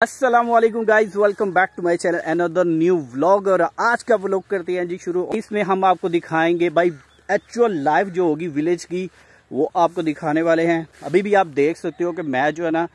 Aslam guys welcome back to my channel another new vlog और आज का व्लॉग करते हैं जी शुरू। इसमें हम आपको दिखाएँगे भाई एक्चुअल लाइफ जो होगी विलेज की, वो आपको दिखाने वाले हैं। अभी भी आप देख सकते हो कि मैं जो है ना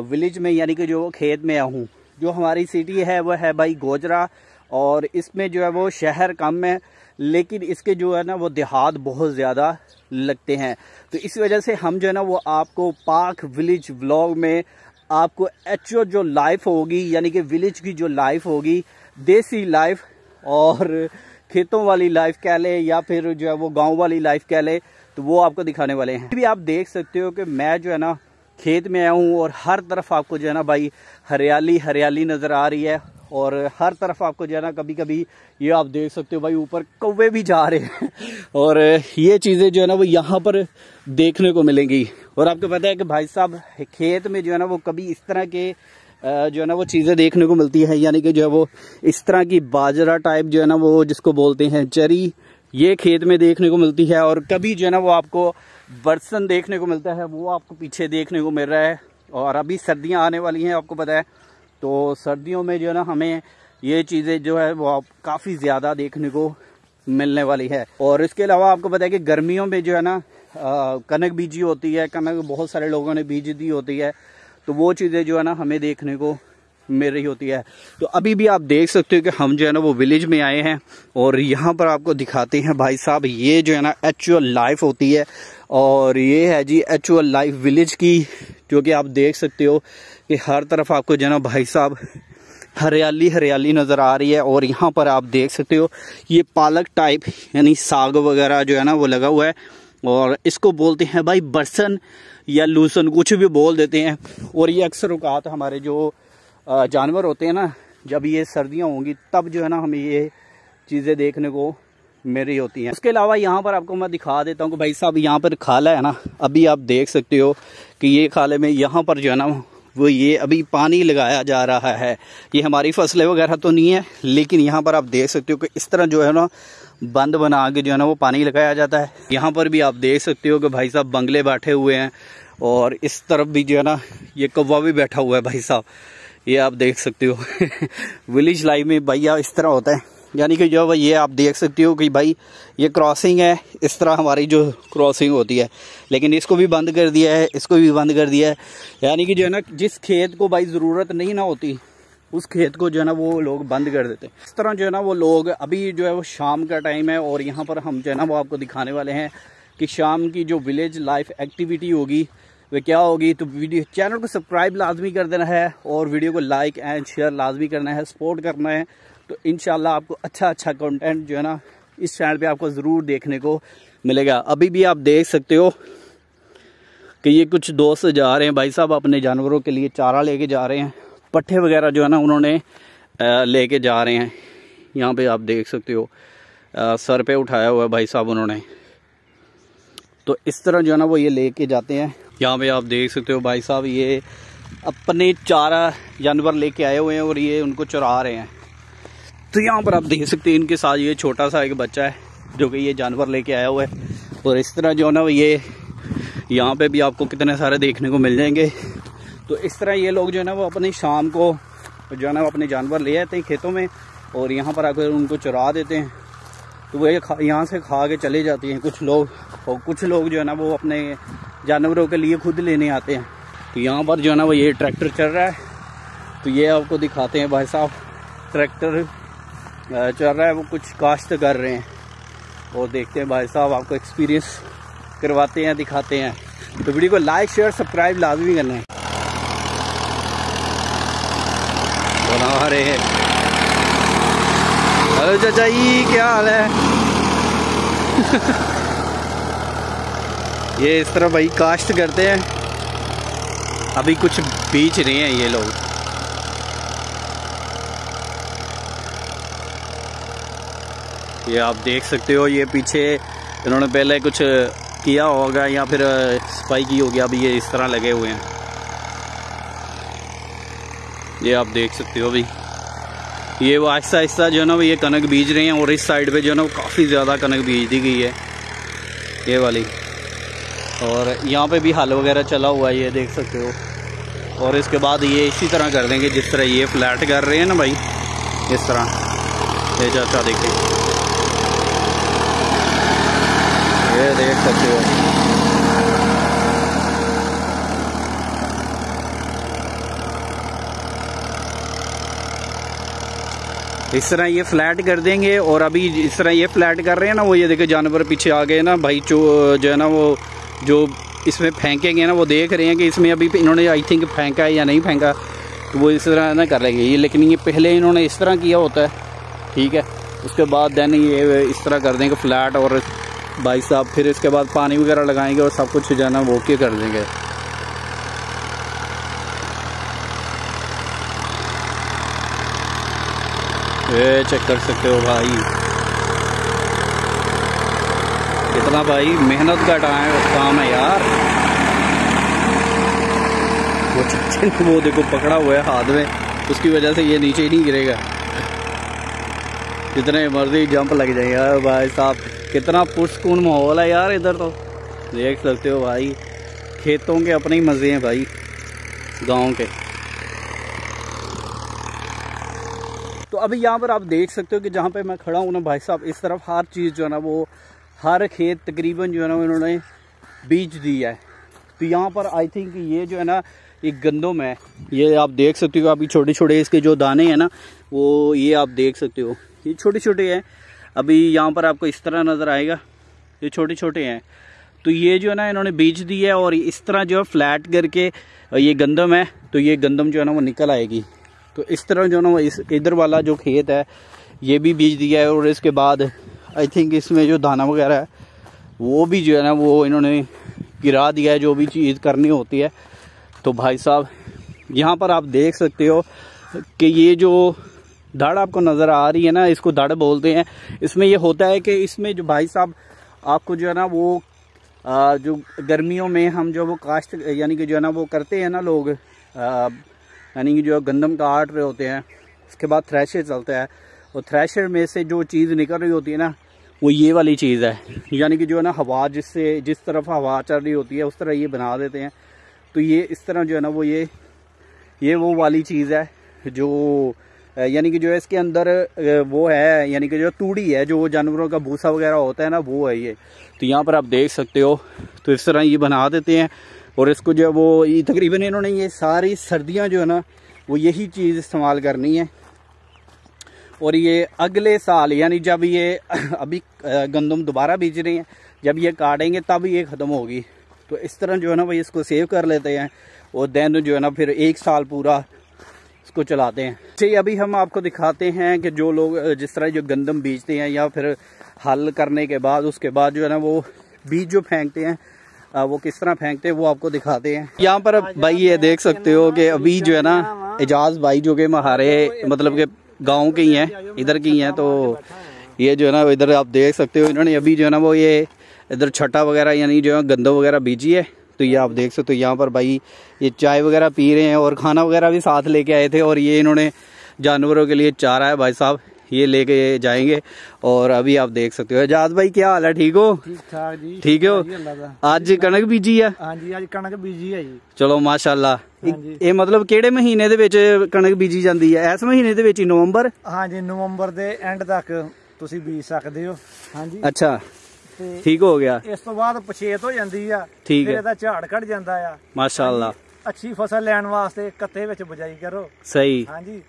विलेज में यानी कि जो खेत में हूँ, जो हमारी सिटी है, वो है भाई गोजरा। और इसमें जो है वो शहर कम है, लेकिन इसके जो है ना, वो देहात बहुत ज़्यादा लगते हैं। तो इस वजह से हम जो है ना, वो आपको पार्क विलेज व्लॉग में आपको एक्चुअल जो लाइफ होगी, यानी कि विलेज की जो लाइफ होगी, देसी लाइफ और खेतों वाली लाइफ कह ले या फिर जो है वो गाँव वाली लाइफ कह ले तो वो आपको दिखाने वाले हैं। भी आप देख सकते हो कि मैं जो है ना खेत में आया हूँ और हर तरफ़ आपको जो है ना भाई हरियाली हरियाली नज़र आ रही है और हर तरफ़ आपको जो है ना कभी कभी ये आप देख सकते हो भाई ऊपर कौवे भी जा रहे हैं और ये चीज़ें जो है ना वो यहाँ पर देखने को मिलेंगी। और आपको पता है कि भाई साहब, खेत में जो है ना वो कभी इस तरह के जो है ना वो चीज़ें देखने को मिलती है, यानी कि जो है वो इस तरह की बाजरा टाइप जो है ना वो जिसको बोलते हैं चरी, ये खेत में देखने को मिलती है और कभी जो है ना वो आपको बर्सन देखने को मिलता है, वो आपको पीछे देखने को मिल रहा है। और अभी सर्दियाँ आने वाली हैं, आपको पता है। तो सर्दियों में जो है ना हमें ये चीज़ें जो है वो आप काफ़ी ज़्यादा देखने को मिलने वाली है। और इसके अलावा आपको पता है कि गर्मियों में जो है ना कनक बीजी होती है, कनक बहुत सारे लोगों ने बीज दी होती है तो वो चीज़ें जो है ना हमें देखने को मिल रही होती है। तो अभी भी आप देख सकते हो कि हम जो है ना वो विलेज में आए हैं और यहाँ पर आपको दिखाते हैं भाई साहब, ये जो है ना एक्चुअल लाइफ होती है और ये है जी एक्चुअल लाइफ विलेज की, जो कि आप देख सकते हो कि हर तरफ़ आपको जो है ना भाई साहब हरियाली हरियाली नज़र आ रही है और यहाँ पर आप देख सकते हो, ये पालक टाइप यानी साग वगैरह जो है ना वो लगा हुआ है। और इसको बोलते हैं भाई बरसन या लूसन, कुछ भी बोल देते हैं। और ये अक्सर औकात हमारे जो जानवर होते हैं ना, जब ये सर्दियाँ होंगी, तब जो है ना हमें ये चीज़ें देखने को मिल रही होती हैं। उसके अलावा यहाँ पर आपको मैं दिखा देता हूँ कि भाई साहब यहाँ पर खाला है ना, अभी आप देख सकते हो कि ये खाले में यहाँ पर जो है ना, वो ये अभी पानी लगाया जा रहा है। ये हमारी फ़सलें वगैरह तो नहीं है, लेकिन यहाँ पर आप देख सकते हो कि इस तरह जो है ना बंद बना के जो है ना वो पानी लगाया जाता है। यहाँ पर भी आप देख सकते हो कि भाई साहब बंगले बैठे हुए हैं और इस तरफ़ भी जो है ना ये कौवा भी बैठा हुआ है भाई साहब। ये आप देख सकते हो। विलेज लाइफ में भैया इस तरह होता है। यानी कि जो ये आप देख सकते हो कि भाई ये क्रॉसिंग है। इस तरह हमारी जो क्रॉसिंग होती है। लेकिन इसको भी बंद कर दिया है, इसको भी बंद कर दिया है। यानी कि जो है ना जिस खेत को भाई ज़रूरत नहीं ना होती उस खेत को जो है ना वो लोग बंद कर देते हैं। इस तरह जो है ना वो लोग अभी जो है वो शाम का टाइम है और यहाँ पर हम जो है ना वो आपको दिखाने वाले हैं कि शाम की जो विलेज लाइफ एक्टिविटी होगी, वे क्या होगी तो वीडियो चैनल को सब्सक्राइब लाजमी कर देना है और वीडियो को लाइक एंड शेयर लाजमी करना है, सपोर्ट करना है। तो इन आपको अच्छा अच्छा कंटेंट जो है ना इस चैनल पे आपको ज़रूर देखने को मिलेगा। अभी भी आप देख सकते हो कि ये कुछ दोस्त जा रहे हैं। भाई साहब, अपने जानवरों के लिए चारा लेके जा रहे हैं। पट्टे वगैरह जो है ना उन्होंने लेके जा रहे हैं। यहाँ पे आप देख सकते हो सर पे उठाया हुआ है भाई साहब उन्होंने। तो इस तरह जो है ना वो ये लेके जाते हैं। यहाँ पे आप देख सकते हो भाई साहब, ये अपने चारा जानवर लेके आए हुए हैं और ये उनको चुरा रहे हैं। तो यहाँ पर आप देख सकते हैं इनके साथ ये छोटा सा एक बच्चा है, जो कि ये जानवर लेके आया हुआ है। और इस तरह जो है ना ये, यहाँ पे भी आपको कितने सारे देखने को मिल जाएँगे। तो इस तरह ये लोग जो है ना, वो अपनी शाम को जो है ना, वो अपने जानवर ले आते हैं खेतों में और यहाँ पर आकर उनको चुरा देते हैं। तो वो यहाँ से खा के चले जाते हैं कुछ लोग और कुछ लोग जो है ना, वो अपने जानवरों के लिए खुद लेने आते हैं। तो यहाँ पर जो है ना, वो ये ट्रैक्टर चल रहा है। तो ये आपको दिखाते हैं भाई साहब, ट्रैक्टर चल रहा है। वो कुछ काश्त कर रहे हैं और देखते हैं भाई साहब, आपको एक्सपीरियंस करवाते हैं, दिखाते हैं। तो वीडियो को लाइक शेयर सब्सक्राइब लाजमी करना है। बना रहे हैं। हेलो चाचा जी, क्या हाल है? ये इस तरह भाई काश्त करते हैं। अभी कुछ बीच रहे हैं ये लोग। ये आप देख सकते हो, ये पीछे इन्होंने पहले कुछ किया होगा या फिर सफ़ाई की होगी अभी ये इस तरह लगे हुए हैं। ये आप देख सकते हो अभी। ये वो आहिस्ता आहिस्ता जो है ना वो ये कनक बीज रहे हैं और इस साइड पे जो है ना वो काफ़ी ज़्यादा कनक बीज दी गई है। ये वाली। और यहाँ पे भी हल वगैरह चला हुआ है, ये देख सकते हो। और इसके बाद ये इसी तरह कर देंगे, जिस तरह ये फ्लैट कर रहे हैं ना भाई, इस तरह। ये चाचा देखिए। ये देख सकते हो। इस तरह ये फ्लैट कर देंगे और अभी इस तरह ये फ्लैट कर रहे हैं ना, वो ये देखो जानवर पीछे आ गए ना, भाई जो जो है ना वो, जो इसमें फेंकेंगे ना, वो देख रहे हैं कि इसमें अभी इन्होंने आई थिंक फेंका है या नहीं फेंका तो वो इस तरह ना कर लेंगे। ये लेकिन ये पहले इन्होंने इस तरह किया होता है, ठीक है? उसके बाद देन ये इस तरह कर देंगे फ्लैट और भाई साहब फिर इसके बाद पानी वगैरह लगाएँगे और सब कुछ जो है ना वो के कर देंगे। ये चेक कर सकते हो भाई। कितना भाई, मेहनत का टाइम काम है यार। वो वो देखो, पकड़ा हुआ है हाथ में। उसकी वजह से ये नीचे ही नहीं गिरेगा। जितने मर्ज़ी जंप लग जाए यार भाई साहब। कितना पुरस्कून माहौल है यार इधर तो। देख सकते हो भाई। खेतों के अपने ही मज़े हैं भाई। गाँव के। तो अभी यहाँ पर आप देख सकते हो कि जहाँ पे मैं खड़ा हूँ ना भाई साहब, इस तरफ़ हर चीज़ जो है ना वो, हर खेत तकरीबन जो है ना उन्होंने बीज दिया है। तो यहाँ पर आई थिंक ये जो है ना, एक गंदम है। ये आप देख सकते हो अभी छोटे छोटे इसके जो दाने हैं ना, वो ये आप देख सकते हो। ये छोटे छोटे हैं। अभी यहाँ पर आपको इस तरह नज़र आएगा। ये छोटे छोटे हैं। तो ये जो है ना, इन्होंने बीज दिया है और इस तरह जो है फ्लैट करके ये गंदम है। तो ये गंदम जो है ना वो निकल आएगी। तो इस तरह जो ना इस इधर वाला जो खेत है ये भी बीज दिया है और इसके बाद आई थिंक इसमें जो दाना वगैरह है वो भी जो है ना वो इन्होंने गिरा दिया है जो भी चीज़ करनी होती है। तो भाई साहब यहाँ पर आप देख सकते हो कि ये जो धड़ आपको नज़र आ रही है ना इसको धड़ बोलते हैं। इसमें ये होता है कि इसमें जो भाई साहब आपको जो है ना वो आ, जो गर्मियों में हम जो वो काश्त यानी कि जो है ना वो करते हैं ना लोग यानी कि जो गंदम काट रहे होते हैं, उसके बाद थ्रेशर चलता है। और थ्रेशर में से जो चीज़ निकल रही होती है ना, वो ये वाली चीज़ है। यानी कि जो है ना, हवा जिससे, जिस तरफ़ हवा चल रही होती है, उस तरह ये बना देते हैं। तो ये इस तरह जो है ना, वो ये ये वो वाली चीज़ है जो यानी कि जो है इसके अंदर वो है, यानी कि जो तूड़ी है, जो जानवरों का भूसा वगैरह होता है ना, वो है ये। तो यहाँ पर आप देख सकते हो तो इस तरह ये बना देते हैं। और इसको जो है वो तकरीबन इन्होंने ये सारी सर्दियाँ जो है ना, वो यही चीज़ इस्तेमाल करनी है। और ये अगले साल, यानी जब ये अभी गंदम दोबारा बीज रहे हैं, जब ये काटेंगे तब ये ख़त्म होगी। तो इस तरह जो है ना, भाई इसको सेव कर लेते हैं और दैन जो है ना, फिर एक साल पूरा इसको चलाते हैं। जी, अभी हम आपको दिखाते हैं कि जो लोग जिस तरह जो गंदम बीजते हैं या फिर हल करने के बाद, उसके बाद जो है ना, वो बीज जो फेंकते हैं वो किस तरह फेंकते हैं, वो आपको दिखाते हैं। यहाँ पर भाई ये देख सकते हो कि अभी जो है ना, एजाज भाई जो कि हमारे मतलब के गाँव के ही हैं, इधर की हैं तो ये जो है ना, इधर आप देख सकते हो, इन्होंने अभी जो है ना, वो ये इधर छटा वगैरह यानी जो है गंदो वगैरह बीजी है तो ये आप देख सकते हो, यहाँ पर भाई ये चाय वगैरह पी रहे हैं, और खाना वगैरह भी साथ लेके आए थे, और ये इन्होंने जानवरों के लिए चारा है भाई साहब। ये लेके जाएंगे और अभी आप देख सकते हो एजाज भाई क्या हाल है ठीक हो ठीक ठाक जी ठीक हो ਅੱਜ ਕਣਕ ਬੀਜੀ ਆ ਹਾਂਜੀ ਅੱਜ ਕਣਕ ਬੀਜੀ ਹੈ ਜੀ ਚਲੋ ਮਾਸ਼ਾਅੱਲਾ ਇਹ ਮਤਲਬ ਕਿਹੜੇ ਮਹੀਨੇ ਦੇ ਵਿੱਚ ਕਣਕ ਬੀਜੀ ਜਾਂਦੀ ਹੈ ਇਸ ਮਹੀਨੇ ਦੇ ਵਿੱਚ ਹੀ ਨਵੰਬਰ ਹਾਂਜੀ ਨਵੰਬਰ ਦੇ ਐਂਡ ਤੱਕ ਤੁਸੀਂ ਬੀਜ ਸਕਦੇ ਹੋ ਹਾਂਜੀ ਅੱਛਾ ਠੀਕ ਹੋ ਗਿਆ ਇਸ ਤੋਂ ਬਾਅਦ ਪਛੇਤ ਹੋ ਜਾਂਦੀ ਆ ਠੀਕ ਫਿਰ ਹੈ ਇਹਦਾ ਝਾੜ ਕੱਢ ਜਾਂਦਾ ਆ ਮਾਸ਼ਾਅੱਲਾ ਅੱਛੀ ਫਸਲ ਲੈਣ ਵਾਸਤੇ ਕੱਤੇ ਵਿੱਚ ਬਜਾਈ ਕਰੋ ਸਹੀ ਹਾਂਜੀ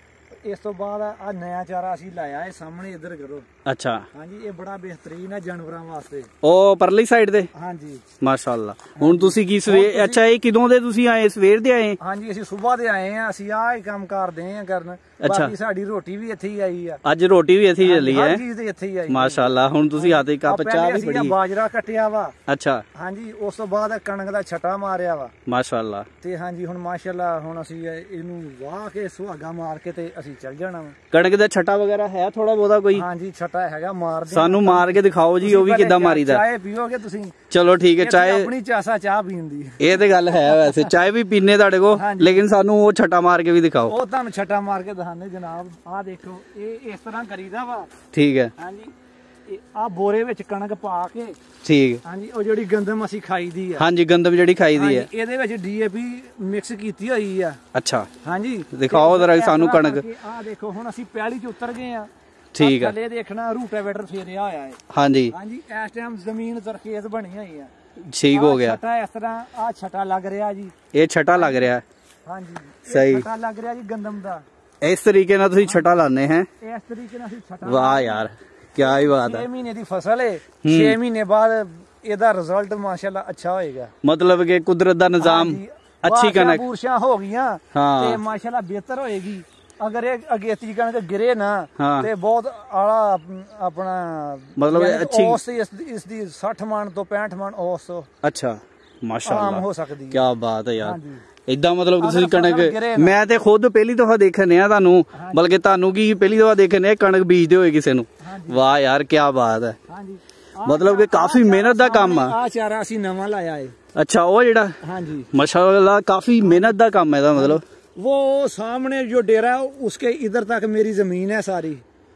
ਇਸ ਤੋਂ ਬਾਅਦ ਆ ਨया ਚਾਰਾ ਅਸੀਂ ਲਾਇਆ ਇਹ ਸਾਹਮਣੇ ਇੱਧਰ ਕਰੋ। ਅੱਛਾ। ਹਾਂਜੀ ਇਹ ਬੜਾ ਬਿਹਤਰੀਨ ਹੈ ਜਾਨਵਰਾਂ ਵਾਸਤੇ। ਉਹ ਪਰਲੀ ਸਾਈਡ ਤੇ ਹਾਂਜੀ। ਮਾਸ਼ਾਅੱਲਾ। ਹੁਣ ਤੁਸੀਂ ਕੀ ਸਵੇਰ ਅੱਛਾ ਇਹ ਕਿਦੋਂ ਦੇ ਤੁਸੀਂ ਆਏ? ਸਵੇਰ ਦੇ ਆਏ? ਹਾਂਜੀ ਅਸੀਂ ਸਵੇਰ ਦੇ ਆਏ ਆ ਅਸੀਂ ਆਹ ਹੀ ਕੰਮ ਕਰਦੇ ਆ ਕਰਨ। ਅੱਛਾ। ਬਾਕੀ ਸਾਡੀ ਰੋਟੀ ਵੀ ਇੱਥੇ ਹੀ ਆਈ ਆ। ਅੱਜ ਰੋਟੀ ਵੀ ਇੱਥੇ ਹੀ ਚੱਲੀ ਹਰ ਹੈ ਚੀਜ਼ ਤੇ ਇੱਥੇ ਹੀ ਆਈ ਮਾਸ਼ਾਅੱਲਾ ਹੁਣ ਤੁਸੀਂ ਹੱਥ ਇੱਕ ਕੱਪ ਆਹ ਚਾਹ ਪਹਿਲੇ ਵੀ ਅਸੀਂ ਆਹ ਬੜੀ ਬਾਜਰਾ ਕੱਟਿਆ ਵਾ। ਅੱਛਾ। ਹਾਂਜੀ ਉਸ ਤੋਂ ਬਾਅਦ ਕਣਕ ਦਾ ਛਟਾ ਮਾਰਿਆ ਵਾ। ਮਾਸ਼ਾਅੱਲਾ। ਤੇ ਹਾਂਜੀ ਹੁਣ ਮਾਸ਼ਾਅੱਲਾ ਹੁਣ ਅਸੀਂ ਇਹ- ਇਹਨੂੰ ਵਾਹ ਕੇ ਸੁਹਾਗਾ ਮਾਰ ਕੇ ਤੇ ਅਸੀਂ ਚੱਲ ਜਾਣਾ ਵਾ। ਕਣਕ ਦਾ ਛਟਾ ਵਗੈਰਾ ਹੈ ਥੋੜਾ ਬਹੁਤਾ ਕੋਈ? ਹਾਂਜੀ ਛਟਾ ਹੈਗਾ ਮਾਰ ਦੇ ਸਾਨੂੰ ਮਾਰ ਕੇ ਦਿਖਾਓ ਜੀ ਉਹ ਵੀ ਕਿੱਦਾਂ ਮਾਰੀਦਾ। ਚਾਹ ਪੀਓਗੇ ਤੁਸੀਂ? ਚਲੋ ਠੀਕ ਹੈ ਚਾਹੇ ਆਪਣੀ ਚਾਸਾ ਚਾਹ ਇਹ ਤੇ ਗੱਲ ਹੈ ਵੈਸੇ ਚਾਹ ਵੀ ਪੀਨੇ ਤੁਹਾਡੇ ਕੋ। ਲੇਕਿਨ ਸਾਨੂੰ ਉਹ ਛਟਾ ਮਾਰ ਕੇ ਵੀ ਦਿਖਾਓ। ਉਹ ਤੁਹਾਨੂੰ ਛਟਾ ਮਾਰ ਕੇ ਦਿਖਾਣੇ ਜਨਾਬ। ਆਹ ਦੇਖੋ ਇਹ ਇਸ ਤਰ੍ਹਾਂ ਕਰੀਦਾ ਵਾ। ਠੀਕ ਹੈ। ਹਾਂਜੀ। ਆ ਬੋਰੇ ਵਿੱਚ ਕਣਕ ਪਾ ਕੇ ਠੀਕ। ਹਾਂਜੀ ਉਹ ਜਿਹੜੀ ਗੰਦਮ ਅਸੀਂ ਖਾਈਦੀ ਆ। ਹਾਂਜੀ ਗੰਦਮ ਜਿਹੜੀ ਖਾਈ ਦੀ ਹੈ ਹਾਂਜੀ, ਇਹਦੇ ਵਿੱਚ ਡੀਏਪੀ ਮਿਕਸ ਕੀਤੀ ਹੋਈ ਆ। ਅੱਛਾ। ਹਾਂਜੀ। ਦਿਖਾਓ ਜ਼ਰਾ ਸਾਨੂੰ ਕਣਕ। ਆ ਦੇਖੋ ਹੁਣ ਅਸੀਂ ਪਹਿਲੀ ਚ ਉਤਰ ਗਏ ਆ। ਠੀਕ ਆ। ਥੱਲੇ ਦੇਖਣਾ ਰੂਟਾਵੇਟਰ ਫੇਰਿਆ ਹੋਇਆ ਹੈ ਹਾਂਜੀ। ਹਾਂਜੀ ਇਸ ਟਾਈਮ ਜ਼ਮੀਨ ਜ਼ਰਖੇਜ਼ ਬਣੀ ਹੋਈ ਆ। ਠੀਕ ਹੋ ਗਿਆ। ਛਟਾ ਇਸ ਤਰ੍ਹਾਂ ਆ ਛਟਾ ਲੱਗ ਰਿਹਾ ਜੀ। ਇਹ ਛਟਾ ਲੱਗ ਰਿਹਾ। ਹਾਂਜੀ। ਸਹੀ। ਛਟਾ ਲੱਗ ਰਿਹਾ ਜੀ ਗੰਦਮ ਦਾ। ਇਸ ਤਰੀਕੇ ਨਾਲ ਤੁਸੀਂ ਛਟਾ ਲਾਣੇ ਹੈ? ਇਸ ਤਰੀਕੇ ਨਾਲ ਅਸੀਂ ਛਟਾ ਵਾਹ ਯਾਰ ਕੀ ਹੀ ਬਾਤ 6 ਹੈ ਮਹੀਨੇ ਦੀ ਫਸਲ ਹੈ। 6 ਮਹੀਨੇ ਬਾਅਦ ਇਹਦਾ ਰਿਜ਼ਲਟ ਮਾਸ਼ਾਅੱਲਾ ਅੱਛਾ ਹੋਏਗਾ। ਮਤਲਬ ਕਿ ਕੁਦਰਤ ਦਾ ਨਿਜ਼ਾਮ ਅੱਛੀ ਕਣਕ। ਬੂਰਸ਼ਾਂ ਹੋ ਗਈਆਂ। ਤੇ ਮਾਸ਼ਾਅੱਲਾ ਬਿਹਤਰ ਹੋਏਗੀ। ਅਗਰ ਇਹ ਅਗੇਤੀ ਕਣਕ ਗਿਰੇ ਨਾ। ਤੇ ਬਹੁਤ ਆਲਾ ਆਪ- ਆਪਣਾ ਮਤਲਬ ਅੱਛੀ- ਔਸ ਇਸ ਦੀ 60 ਮਣ ਤੋਂ 65 ਮਣ ਔਸ ਅੱਛਾ ਆਮ ਮਾਸ਼ਾਅੱਲਾ ਹੋ ਸਕਦੀ ਹੈ। ਕੀ ਬਾਤ ਹੈ ਯਾਰ। ਇਦਾਂ ਮਤਲਬ ਕਿ ਤੁਸੀਂ ਅਗਰ ਫਸਲ ਕਣਕ ਗਿਰੇ ਨਾ। ਮੈਂ ਤੇ ਖੁਦ ਪਹਿਲੀ ਦਫਾ ਦੇਖਣ ਆ ਤੁਹਾਨੂੰ ਬਲਕਿ ਤੁਹਾਨੂੰ ਕੀ ਪਹਿਲੀ ਦਫਾ ਦੇਖਣ ਆ ਕਣਕ ਬੀਜਦੇ ਹੋਏ ਕਿਸੇ ਨੂੰ ਹਾਂਜੀ। ਵਾਹ ਯਾਰ ਕੀ ਬਾਤ ਹੈ ਹਾਂਜੀ ਮਤਲਬ ਕਿ ਕਾਫੀ ਮਿਹਨਤ ਦਾ ਕੰਮ ਆ ਆ ਚਾਰਾ ਅਸੀਂ ਨਵਾਂ ਲਾਇਆ ਹੈ ਅੱਛਾ ਉਹ ਜਿਹੜਾ ਹਾਂਜੀ ਮਾਸ਼ਾਅੱਲਾ ਕਾਫੀ ਮਿਹਨਤ ਦਾ ਕੰਮ ਹੈ ਇਹਦਾ ਮਤਲਬ वो सामने जो डेरा है उसके इधर तक मेरी जमीन है सारी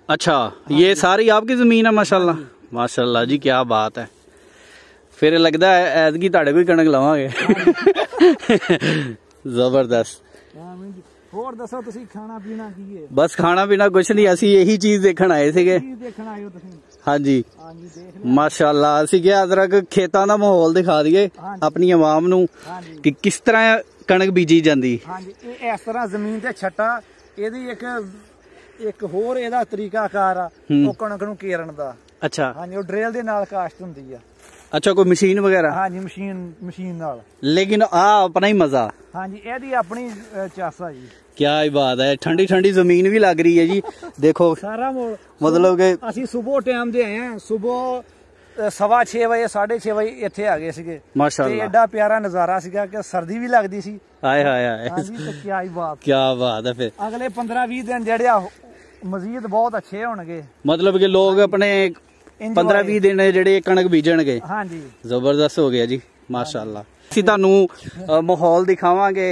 अच्छा ये सारी आपकी ਜ਼ਮੀਨ ਹੈ ਮਾਸ਼ਾਅੱਲਾ ਮਾਸ਼ਾਅੱਲਾ ਜੀ ਕੀ ਬਾਤ ਹੈ ਫਿਰ ਲੱਗਦਾ ਹੈ ਐਤਕੀ ਤੁਹਾਡੇ ਕੋਈ ਕਣਕ ਲਾਵਾਂਗੇ ਜ਼ਬਰਦਸਤ। ਹੋਰ ਦੱਸੋ ਤੁਸੀਂ ਖਾਣਾ ਪੀਣਾ ਕੀ ਹੈ? ਬਸ ਖਾਣਾ ਪੀਣਾ ਕੁਛ ਨਹੀਂ ਅਸੀਂ ਇਹੀ ਚੀਜ਼ ਦੇਖਣ ਆਏ ਸੀਗੇ। ਕੀ ਦੇਖਣ ਆਏ ਹੋ ਤੁਸੀਂ? ਹਾਂਜੀ। ਹਾਂਜੀ ਦੇਖ ਮਾਸ਼ਾਅੱਲਾ ਅਸੀਂ ਕਿਹਾ ਅਦਰਕ ਖੇਤਾਂ ਦਾ ਮਾਹੌਲ ਦਿਖਾ ਦਈਏ ਹਾਂਜੀ। ਆਪਣੀ ਆਵਾਮ ਨੂੰ ਹਾਂਜੀ। ਕਿ ਕਿਸ ਤਰ੍ਹਾਂ ਕਣਕ ਬੀਜੀ ਜਾਂਦੀ। ਹਾਂਜੀ ਇਹ ਇਸ ਤਰ੍ਹਾਂ ਜ਼ਮੀਨ ਤੇ ਛੱਟਾ ਇਹਦੀ ਇੱਕ ਇੱਕ ਹੋਰ ਇਹਦਾ ਤਰੀਕਾਕਾਰ ਆ। ਉਹ ਕਣਕ ਨੂੰ ਕੇਰਨ ਦਾ। ਅੱਛਾ। ਹਾਂਜੀ ਉਹ ਡਰੇਲ ਦੇ ਨਾਲ ਕਾਸ਼ਤ ਹੁੰਦੀ ਆ। ਅੱਛਾ ਕੋਈ ਮਸ਼ੀਨ ਵਗੈਰਾ? ਹਾਂਜੀ ਮਸ਼ੀਨ ਮਸ਼ੀਨ ਨਾਲ। ਲੇਕਿਨ ਆ ਆਪਣਾ ਹੀ ਮਜ਼ਾ। ਹਾਂਜੀ ਇਹਦੀ ਆਪਣੀ ਚਾਸਾ ਜੀ। ਕੀ ਹੀ ਬਾਤ ਹੈ ਠੰਡੀ ਠੰਡੀ ਜ਼ਮੀਨ ਵੀ ਲੱਗ ਰਹੀ ਹੈ ਜੀ। ਦੇਖੋ ਸਾਰਾ ਮੋੜ ਮਤਲਬ ਕਿ ਅਸੀਂ ਸਵੇਰ ਟਾਈਮ ਦੇ ਆਏ ਆ ਸਵੇਰ ਸਵਾ 6 ਵਜੇ 6:30 ਵਜੇ ਇੱਥੇ ਆ ਗਏ ਸੀਗੇ। ਤੇ ਮਾਸ਼ਾਅੱਲਾ ਐਡਾ ਪਿਆਰਾ ਨਜ਼ਾਰਾ ਸੀਗਾ ਕਿ ਸਰਦੀ ਵੀ ਲੱਗਦੀ ਸੀ। ਆਏ ਹਾਏ ਹਾਏ। ਹਾਂਜੀ ਤੇ ਕੀ ਹੀ ਬਾਤ। ਕੀ ਬਾਤ ਹੈ ਫਿਰ। ਅਗਲੇ 15-20 ਦਿਨ ਜਿਹੜੇ ਆ ਮਜ਼ੀਦ ਬਹੁਤ ਅੱਛੇ ਹੋਣਗੇ। ਮਤਲਬ ਕਿ ਲੋਕ ਆਪਣੇ 15-20 ਦਿਨ ਜਿਹੜੇ ਕਣਕ ਬੀਜਣਗੇ। ਹਾਂਜੀ। ਜ਼ਬਰਦਸਤ ਹੋ ਗਿਆ ਜੀ ਮਾਸ਼ਾਅੱਲਾ। ਅਸੀਂ ਤੁਹਾਨੂੰ ਮਾਹੌਲ ਦਿਖਾਵਾਂਗੇ।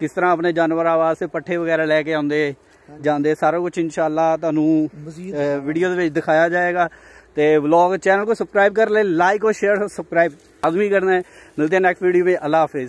ਕਿਸ ਤਰ੍ਹਾਂ ਆਪਣੇ ਜਾਨਵਰਾਂ ਵਾਸਤੇ ਪੱਠੇ ਵਗੈਰਾ ਲੈ ਕੇ ਆਉਂਦੇ ਜਾਂਦੇ। ਸਾਰਾ ਕੁਝ ਇਨਸ਼ਾਅੱਲਾ ਤੁਹਾਨੂੰ ਵੀਡੀਓ ਦੇ ਵਿੱਚ ਦਿਖਾਇਆ ਜਾਏਗਾ। ਤੇ ਵਲੌਗ ਚੈਨਲ ਕੋ ਸਬਸਕ੍ਰਾਈਬ ਕਰ ਲੈ ਲਾਈਕ ਔਰ ਸ਼ੇਅਰ ਸਬਸਕ੍ਰਾਈਬ ਆਦਮੀ ਕਰਨਾ ਹੈ। ਮਿਲਦੇ हैं नेक्स्ट वीडियो में अल्लाह हाफिज